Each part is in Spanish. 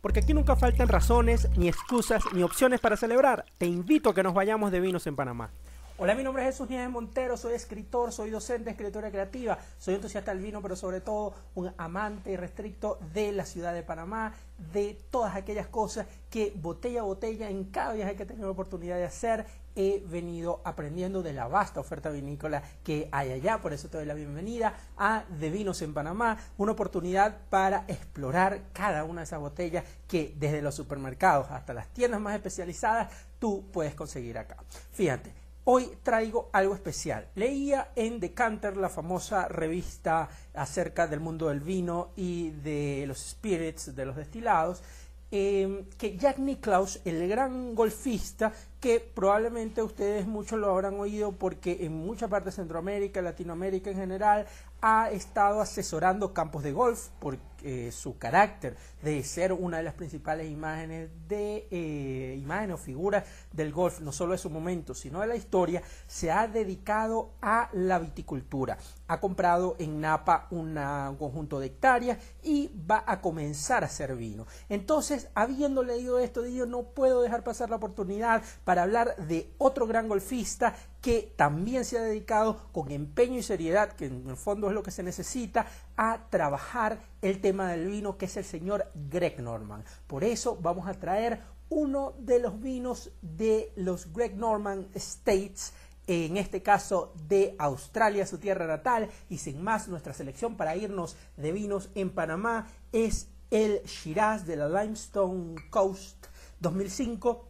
Porque aquí nunca faltan razones, ni excusas, ni opciones para celebrar. Te invito a que nos vayamos de vinos en Panamá. Hola, mi nombre es Jesús Nieves Montero, soy escritor, soy docente de escritura creativa, soy entusiasta del vino, pero sobre todo un amante y restricto de la ciudad de Panamá, de todas aquellas cosas que botella a botella en cada viaje que he tenido la oportunidad de hacer he venido aprendiendo de la vasta oferta vinícola que hay allá. Por eso te doy la bienvenida a De Vinos en Panamá, una oportunidad para explorar cada una de esas botellas que desde los supermercados hasta las tiendas más especializadas tú puedes conseguir acá. Fíjate, Hoy traigo algo especial. Leía en Decanter, la famosa revista acerca del mundo del vino y de los spirits, de los destilados, eh, que Jack Nicklaus, el gran golfista, que probablemente ustedes muchos lo habrán oído porque en mucha parte de Centroamérica, Latinoamérica en general, ha estado asesorando campos de golf por eh, su carácter de ser una de las principales imágenes de eh, imágenes o figuras del golf, no solo de su momento, sino de la historia, se ha dedicado a la viticultura. Ha comprado en Napa un conjunto de hectáreas y va a comenzar a hacer vino. Entonces, habiendo leído esto, digo, no puedo dejar pasar la oportunidad hablar de otro gran golfista que también se ha dedicado con empeño y seriedad, que en el fondo es lo que se necesita, a trabajar el tema del vino, que es el señor Greg Norman. Por eso vamos a traer uno de los vinos de los Greg Norman States, en este caso de Australia, su tierra natal, y sin más, nuestra selección para irnos de vinos en Panamá es el Shiraz de la Limestone Coast 2005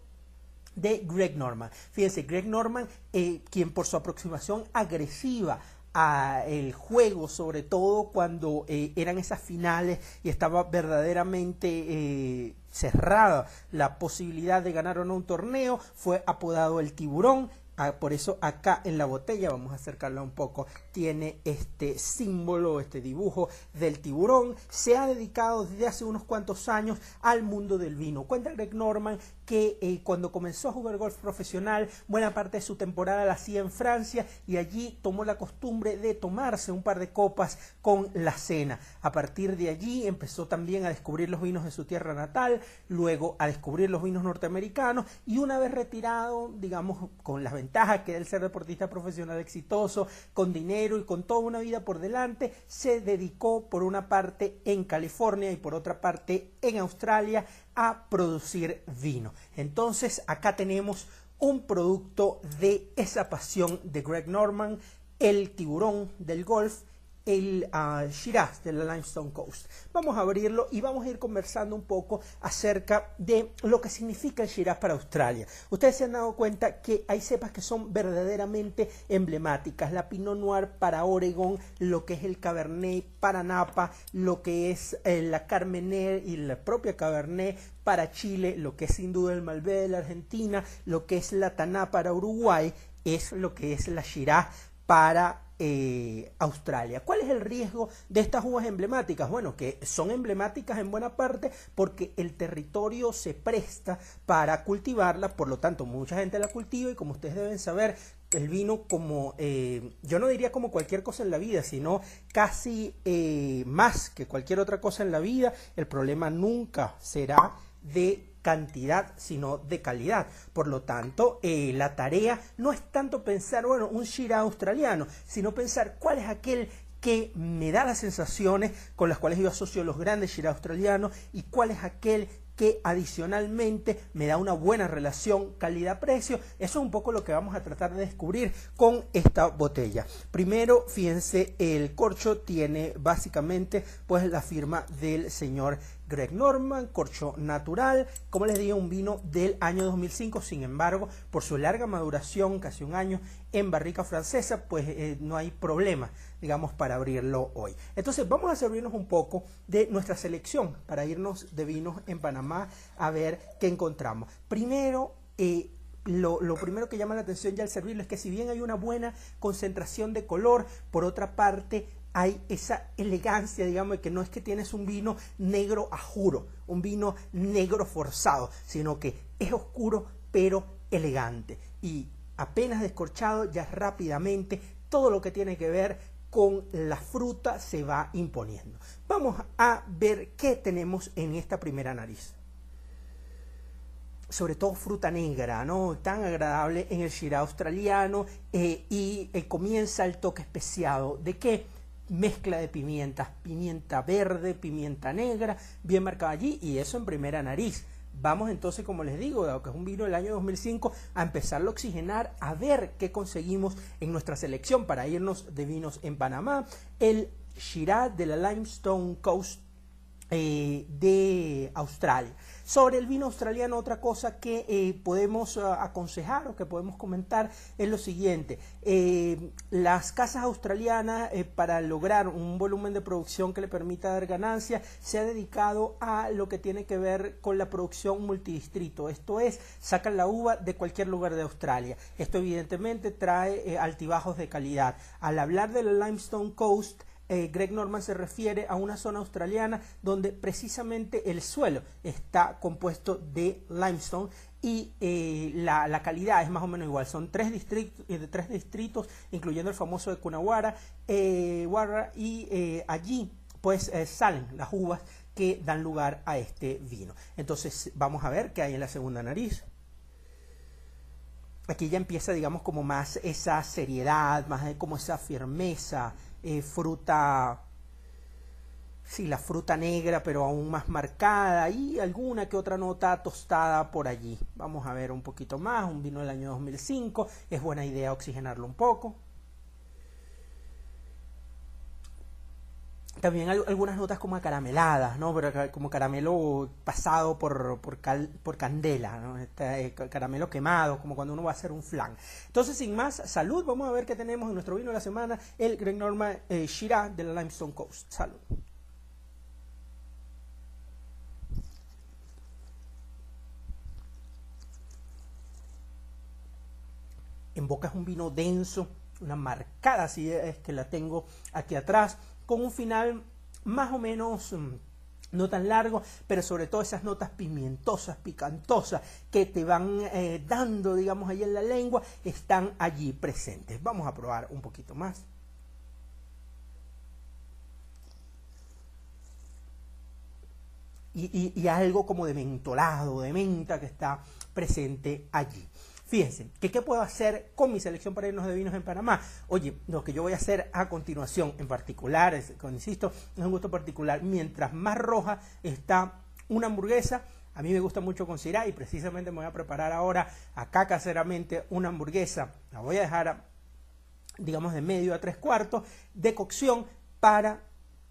de Greg Norman. Fíjense, Greg Norman, eh, quien por su aproximación agresiva a el juego, sobre todo cuando eh, eran esas finales y estaba verdaderamente eh, cerrada la posibilidad de ganar o no un torneo, fue apodado el tiburón. Ah, por eso acá en la botella, vamos a acercarla un poco, tiene este símbolo, este dibujo del tiburón. Se ha dedicado desde hace unos cuantos años al mundo del vino. Cuenta Greg Norman que eh, cuando comenzó a jugar golf profesional, buena parte de su temporada la hacía en Francia y allí tomó la costumbre de tomarse un par de copas con la cena. A partir de allí empezó también a descubrir los vinos de su tierra natal, luego a descubrir los vinos norteamericanos y una vez retirado, digamos, con las ventajas que el ser deportista profesional exitoso, con dinero y con toda una vida por delante, se dedicó por una parte en California y por otra parte en Australia a producir vino. Entonces acá tenemos un producto de esa pasión de Greg Norman, el tiburón del golf el uh, Shiraz de la Limestone Coast. Vamos a abrirlo y vamos a ir conversando un poco acerca de lo que significa el Shiraz para Australia. Ustedes se han dado cuenta que hay cepas que son verdaderamente emblemáticas. La Pinot Noir para Oregon, lo que es el Cabernet para Napa, lo que es eh, la Carmener y la propia Cabernet para Chile, lo que es sin duda el Malbec de la Argentina, lo que es la Taná para Uruguay, es lo que es la Shiraz para eh, Australia. ¿Cuál es el riesgo de estas uvas emblemáticas? Bueno, que son emblemáticas en buena parte porque el territorio se presta para cultivarla, por lo tanto mucha gente la cultiva y como ustedes deben saber, el vino como, eh, yo no diría como cualquier cosa en la vida, sino casi eh, más que cualquier otra cosa en la vida, el problema nunca será de cantidad, sino de calidad. Por lo tanto, eh, la tarea no es tanto pensar, bueno, un Shira australiano, sino pensar cuál es aquel que me da las sensaciones con las cuales yo asocio los grandes Shira australianos y cuál es aquel que adicionalmente me da una buena relación calidad-precio. Eso es un poco lo que vamos a tratar de descubrir con esta botella. Primero, fíjense, el corcho tiene básicamente pues la firma del señor Greg Norman, corcho natural, como les digo, un vino del año 2005, sin embargo, por su larga maduración, casi un año, en barrica francesa, pues eh, no hay problema, digamos, para abrirlo hoy. Entonces, vamos a servirnos un poco de nuestra selección para irnos de vinos en Panamá a ver qué encontramos. Primero, eh, lo, lo, primero que llama la atención ya al servirlo es que si bien hay una buena concentración de color, por otra parte hay esa elegancia, digamos, de que no es que tienes un vino negro a juro, un vino negro forzado, sino que es oscuro pero elegante. Y apenas descorchado, ya rápidamente todo lo que tiene que ver con la fruta se va imponiendo. Vamos a ver qué tenemos en esta primera nariz. sobre todo fruta negra, ¿no? Tan agradable en el Shiraz australiano eh, y eh, comienza el toque especiado de qué? Mezcla de pimientas, pimienta verde, pimienta negra, bien marcada allí y eso en primera nariz. Vamos entonces, como les digo, dado que es un vino del año 2005, a empezarlo a oxigenar, a ver qué conseguimos en nuestra selección para irnos de vinos en Panamá. El Shiraz de la Limestone Coast eh, de Australia. Sobre el vino australiano, otra cosa que eh, podemos uh, aconsejar o que podemos comentar es lo siguiente. Eh, las casas australianas, eh, para lograr un volumen de producción que le permita dar ganancia, se ha dedicado a lo que tiene que ver con la producción multidistrito. Esto es, sacan la uva de cualquier lugar de Australia. Esto evidentemente trae altibajos de calidad. Al hablar de la Limestone Coast, eh, Greg Norman se refiere a una zona australiana donde precisamente el suelo está compuesto de limestone y eh, la, calidad es más o menos igual. Son tres distritos, eh, tres distritos incluyendo el famoso de Coonawarra y allí pues salen las uvas que dan lugar a este vino. Entonces vamos a ver qué hay en la segunda nariz aquí ya empieza, digamos, como más esa seriedad, más como esa firmeza, eh, fruta, sí, la fruta negra, pero aún más marcada, y alguna que otra nota tostada por allí. Vamos a ver un poquito más, un vino del año 2005, es buena idea oxigenarlo un poco. También hay algunas notas como acarameladas, ¿no? Pero como caramelo pasado por, por, por candela, ¿no? Este, eh, caramelo quemado, como cuando uno va a hacer un flan. Entonces, sin más, salud. Vamos a ver qué tenemos en nuestro vino de la semana, el Greg Norman eh, Shiraz de la Limestone Coast. Salud. En boca es un vino denso, una marcada así es que la tengo aquí atrás con un final más o menos mm, no tan largo, pero sobre todo esas notas pimientosas, picantosas que te van eh, dando, digamos, ahí en la lengua, están allí presentes. Vamos a probar un poquito más. y algo como de mentolado, de menta que está presente allí. Fíjense, ¿qué puedo hacer con mi selección para irnos de vinos en Panamá? Oye, lo que yo voy a hacer a continuación, en particular, es, insisto, es un gusto particular, mientras más roja está una hamburguesa, a mí me gusta mucho con y precisamente me voy a preparar ahora acá caseramente una hamburguesa. La voy a dejar, digamos, de medio a tres cuartos de cocción para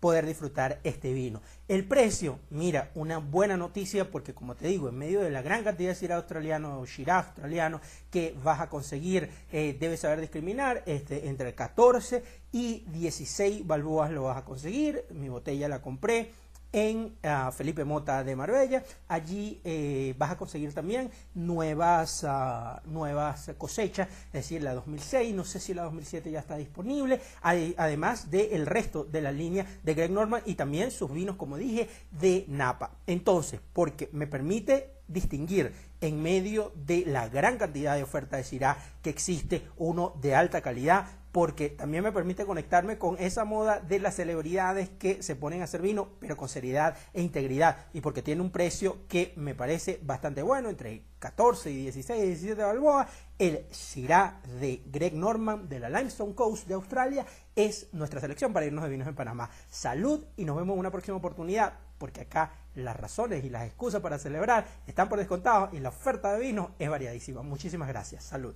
poder disfrutar este vino. El precio, mira, una buena noticia porque como te digo, en medio de la gran cantidad de Shiraz australiano o Shiraz australiano que vas a conseguir, eh, debes saber discriminar, este, entre 14 y 16 balboas lo vas a conseguir. Mi botella la compré en ah, Felipe Mota de Marbella. Allí eh, vas a conseguir también nuevas, ah, nuevas cosechas, es decir, la 2006, no sé si la 2007 ya está disponible, además del resto de la línea de Greg Norman y también sus vinos, como dije, de Napa. Entonces, porque me permite distinguir en medio de la gran cantidad de oferta de Syrah que existe uno de alta calidad porque también me permite conectarme con esa moda de las celebridades que se ponen a hacer vino, pero con seriedad e integridad, y porque tiene un precio que me parece bastante bueno, entre 14 y 16 y 17 balboa, el Syrah de Greg Norman de la Limestone Coast de Australia es nuestra selección para irnos de vinos en Panamá. Salud y nos vemos en una próxima oportunidad, porque acá las razones y las excusas para celebrar están por descontado y la oferta de vino es variadísima. Muchísimas gracias. Salud.